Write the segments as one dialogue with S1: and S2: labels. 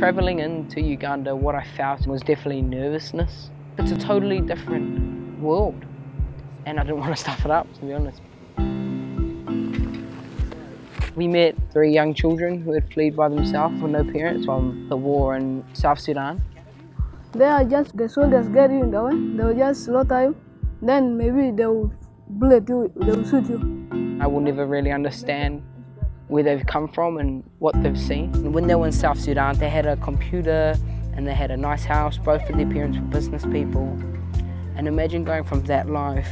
S1: traveling into Uganda, what I felt was definitely nervousness. It's a totally different world, and I didn't want to stuff it up, to be honest. We met three young children who had fled by themselves with no parents from the war in South Sudan.
S2: They are just the soldiers get you in the way. They will just slaughter you. Then maybe they will bullet you. They will shoot you.
S1: I will never really understand where they've come from and what they've seen. When they were in South Sudan, they had a computer and they had a nice house. Both of their parents were business people. And imagine going from that life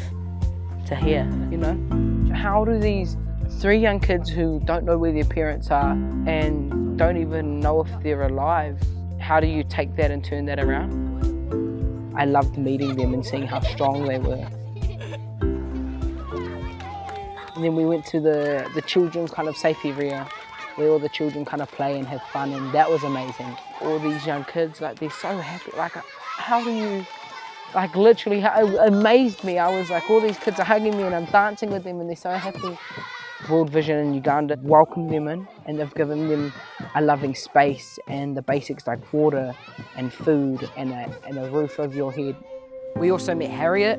S1: to here, you know? How do these three young kids who don't know where their parents are and don't even know if they're alive, how do you take that and turn that around? I loved meeting them and seeing how strong they were. And then we went to the, the children's kind of safe area where all the children kind of play and have fun and that was amazing. All these young kids, like they're so happy. Like how do you, like literally, it amazed me. I was like, all these kids are hugging me and I'm dancing with them and they're so happy. World Vision in Uganda welcomed them in and they've given them a loving space and the basics like water and food and a, and a roof over your head. We also met Harriet.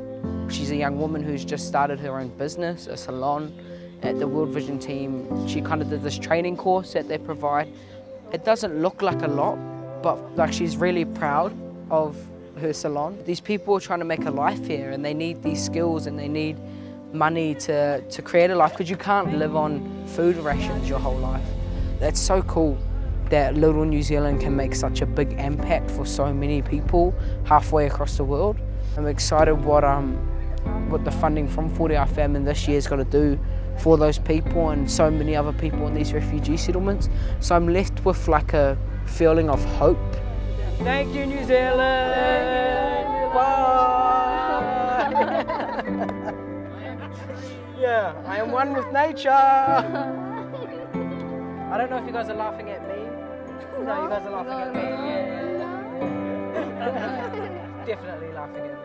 S1: She's a young woman who's just started her own business, a salon at the World Vision team. She kind of did this training course that they provide. It doesn't look like a lot, but like she's really proud of her salon. These people are trying to make a life here and they need these skills and they need money to, to create a life because you can't live on food rations your whole life. That's so cool that little New Zealand can make such a big impact for so many people halfway across the world. I'm excited what um what the funding from 40 Hour Famine this year is going to do for those people and so many other people in these refugee settlements. So I'm left with like a feeling of hope. Thank you, New Zealand. Bye. Yeah, I am one with nature. I don't know if you guys are laughing at me. No, you guys are laughing at me. Yeah. Definitely laughing at me.